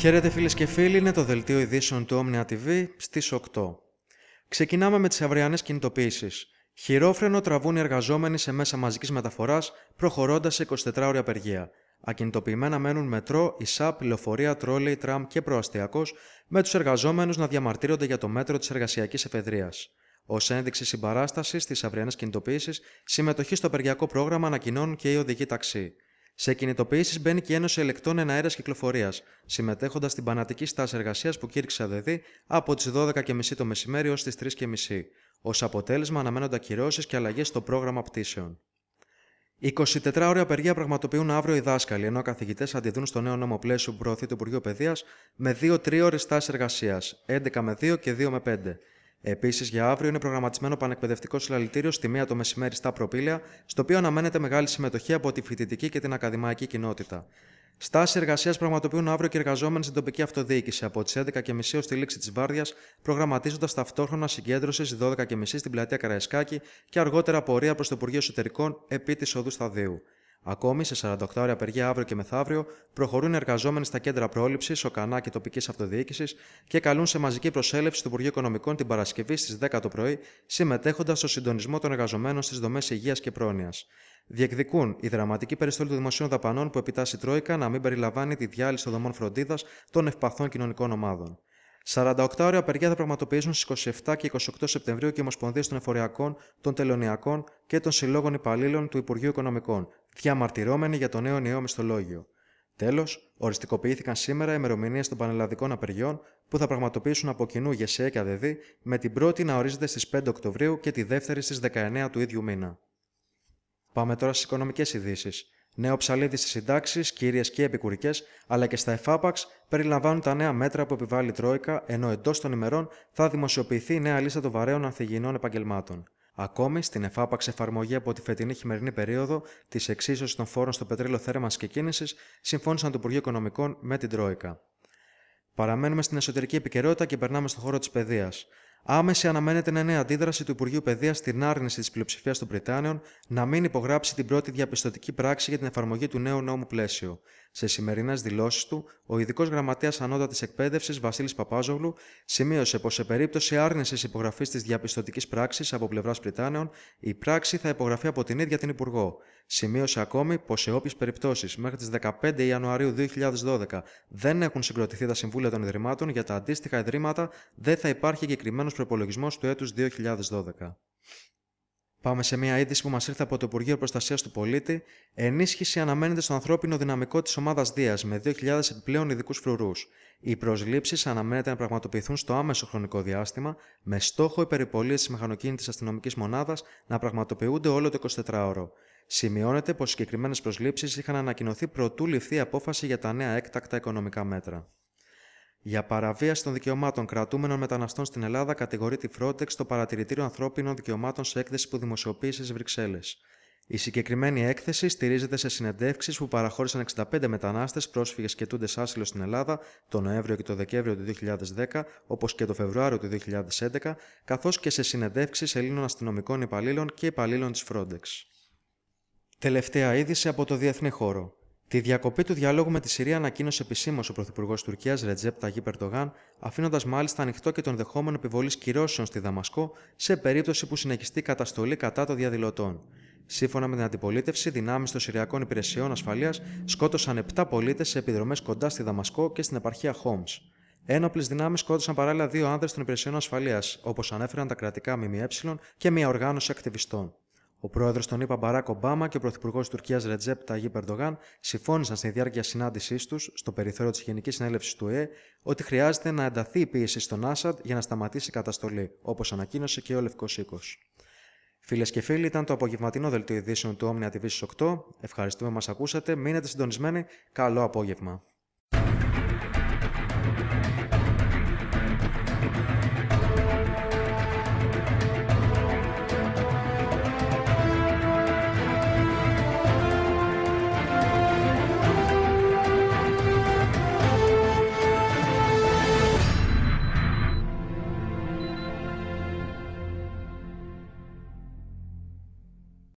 Χαίρετε φίλες και φίλοι, είναι το δελτίο ειδήσεων του Omnia TV στις 8. Ξεκινάμε με τις αυριανές κινητοποίησεις. Χειρόφρενο τραβούν οι εργαζόμενοι σε μέσα μαζικής μεταφοράς, προχωρώντας σε 24 ώρια απεργία. Ακινητοποιημένα μένουν μετρό, ΙΣΑΠ, λεωφορεία, τρόλεϊ, τραμ και προαστιακός, με τους εργαζόμενους να διαμαρτύρονται για το μέτρο της εργασιακής εφεδρείας. Ω ένδειξη συμπαράστασης στις αυριανές κινητοποιήσει, συμμετοχή στο απεργιακό πρόγραμμα ανακοινώνουν και οι οδηγοί ταξί. Σε κινητοποιήσεις μπαίνει και η Ένωση Ελεκτών Εναέρα Κυκλοφορίας, συμμετέχοντας στην πανατική στάση εργασίας που κήρυξε ΑΔΕΔΗ από τις 12.30 το μεσημέρι ως τις 3.30. Ω αποτέλεσμα αναμένονται ακυρώσεις και αλλαγές στο πρόγραμμα πτήσεων. 24 ώρια απεργία πραγματοποιούν αύριο οι δάσκαλοι, ενώ οι καθηγητές αντιδρούν στο νέο νόμο πλαίσιο που προωθεί το Υπουργείο Παιδείας με 2-3 ώρες στάση εργασίας, 11 με 2 και 2 με 5. Επίσης, για αύριο είναι προγραμματισμένο πανεκπαιδευτικό συλλαλητήριο στη μία το μεσημέρι στα Προπήλαια, στο οποίο αναμένεται μεγάλη συμμετοχή από τη φοιτητική και την ακαδημαϊκή κοινότητα. Στάση εργασίας πραγματοποιούν αύριο και εργαζόμενοι στην τοπική αυτοδιοίκηση από τις 11.30 ως τη λήξη της βάρδιας, προγραμματίζοντας ταυτόχρονα συγκέντρωσης στι 12.30 στην πλατεία Καραϊσκάκη και αργότερα πορεία προς το Υπουργείο Εσωτερικών επί της οδού Σταδίου. Ακόμη, σε 48 ώρια απεργία αύριο και μεθαύριο, προχωρούν εργαζόμενοι στα κέντρα πρόληψης, ΟΚΑΝΑ και τοπικής αυτοδιοίκησης και καλούν σε μαζική προσέλευση του Υπουργείου Οικονομικών την Παρασκευή στις 10 το πρωί, συμμετέχοντας στο συντονισμό των εργαζομένων στις δομές υγείας και πρόνοιας. Διεκδικούν η δραματική περιστολή των δημοσίων δαπανών που επιτάσσει η Τρόικα να μην περιλαμβάνει τη διάλυση των δομών φροντίδας των ευπαθών κοινωνικών ομάδων. 48 ώρια απεργία θα πραγματοποιήσουν στις 27 και 28 Σεπτεμβρίου και οι Ομοσπονδίες των Εφοριακών, των Τελωνιακών και των Συλλόγων Υπαλλήλων του Υπουργείου Οικονομικών, διαμαρτυρώμενοι για το νέο νέο μισθολόγιο. Τέλος, οριστικοποιήθηκαν σήμερα οι ημερομηνίες των πανελλαδικών απεργιών που θα πραγματοποιήσουν από κοινού ΓΕΣΕ και ΑΔΕΔΗ με την πρώτη να ορίζεται στις 5 Οκτωβρίου και τη δεύτερη στις 19 του ίδιου μήνα. Πάμε τώρα στις οικονομικές ειδήσεις. Νέο ψαλίδι στις συντάξεις, κύριες και επικουρικές, αλλά και στα ΕΦΑΠΑΞ περιλαμβάνουν τα νέα μέτρα που επιβάλλει η Τρόικα, ενώ εντός των ημερών θα δημοσιοποιηθεί η νέα λίστα των βαρέων ανθυγιεινών επαγγελμάτων. Ακόμη, στην ΕΦΑΠΑΞ εφαρμογή από τη φετινή χειμερινή περίοδο της εξίσωσης των φόρων στο πετρέλαιο θέρμανσης και κίνησης, συμφώνησαν το Υπουργείο Οικονομικών με την Τρόικα. Παραμένουμε στην εσωτερική επικαιρότητα και περνάμε στο χώρο της παιδείας. Άμεση αναμένεται να είναι αντίδραση του Υπουργείου Παιδείας στην άρνηση της πλειοψηφίας των Πριτάνεων να μην υπογράψει την πρώτη διαπιστωτική πράξη για την εφαρμογή του νέου νόμου πλαίσιο. Σε σημερινές δηλώσεις του, ο ειδικός γραμματέας ανώτατης εκπαίδευσης Βασίλης Παπάζογλου σημείωσε πως σε περίπτωση άρνησης υπογραφής της διαπιστωτικής πράξης από πλευράς Πριτάνεων, η πράξη θα υπογραφεί από την ίδια την Υπουργό. Σημείωσε ακόμη πως σε όποιες περιπτώσεις μέχρι τις 15 Ιανουαρίου 2012 δεν έχουν συγκροτηθεί τα συμβούλια των Ιδρυμάτων για τα αντίστοιχα Ιδρύματα, δεν θα υπάρχει εγκεκριμένος προπολογισμό του έτους 2012. Πάμε σε μια είδηση που μας ήρθε από το Υπουργείο Προστασίας του Πολίτη. Ενίσχυση αναμένεται στο ανθρώπινο δυναμικό της ομάδας Δίας με 2.000 επιπλέον ειδικούς φρουρούς. Οι προσλήψεις αναμένεται να πραγματοποιηθούν στο άμεσο χρονικό διάστημα, με στόχο οι περιπολίε της μηχανοκίνητης αστυνομικής μονάδας να πραγματοποιούνται όλο το 24ωρο. Σημειώνεται πως συγκεκριμένες προσλήψεις είχαν ανακοινωθεί προτού ληφθεί απόφαση για τα νέα έκτακτα οικονομικά μέτρα. Για παραβίαση των δικαιωμάτων κρατούμενων μεταναστών στην Ελλάδα κατηγορείται η Frontex στο Παρατηρητήριο Ανθρώπινων Δικαιωμάτων σε έκθεση που δημοσιοποίησε στις Βρυξέλλες. Η συγκεκριμένη έκθεση στηρίζεται σε συνεντεύξεις που παραχώρησαν 65 μετανάστες, πρόσφυγες και τούντε άσυλο στην Ελλάδα το Νοέμβριο και το Δεκέμβριο του 2010, όπως και το Φεβρουάριο του 2011, καθώς και σε συνεντεύξεις Ελλήνων αστυνομικών υπαλλήλων και υπαλλήλων της Frontex. Τελευταία είδηση από το διεθνή χώρο. Τη διακοπή του διαλόγου με τη Συρία ανακοίνωσε επισήμως ο Πρωθυπουργός Τουρκίας Ρετζέπ Ταγί Περτογάν, αφήνοντας μάλιστα ανοιχτό και τον δεχόμενο επιβολής κυρώσεων στη Δαμασκό σε περίπτωση που συνεχιστεί καταστολή κατά των διαδηλωτών. Σύμφωνα με την αντιπολίτευση, δυνάμεις των Συριακών Υπηρεσιών Ασφαλείας σκότωσαν 7 πολίτες σε επιδρομές κοντά στη Δαμασκό και στην επαρχία Χόμς. Ένοπλες δυνάμεις σκότωσαν παράλληλα δύο άνδρες των υπηρεσιών ασφαλείας, όπως ανέφεραν τα κρατικά ΜΜΕ και μια οργάνωση ακτιβιστών. Ο πρόεδρος των ΗΠΑ Μπαράκ Ομπάμα και ο πρωθυπουργός Τουρκίας Ρετζέπ Ταγί Περντογάν συμφώνησαν στη διάρκεια συνάντησής τους στο περιθώριο της Γενικής Συνέλευσης του ΕΕ ότι χρειάζεται να ενταθεί η πίεση στον Άσαντ για να σταματήσει η καταστολή, όπως ανακοίνωσε και ο Λευκός Οίκος. Φίλες και φίλοι, ήταν το απογευματινό δελτίο ειδήσεων του Omnia TV 8. Ευχαριστούμε που μας ακούσατε. Μείνετε συντονισμένοι. Καλό απόγευμα.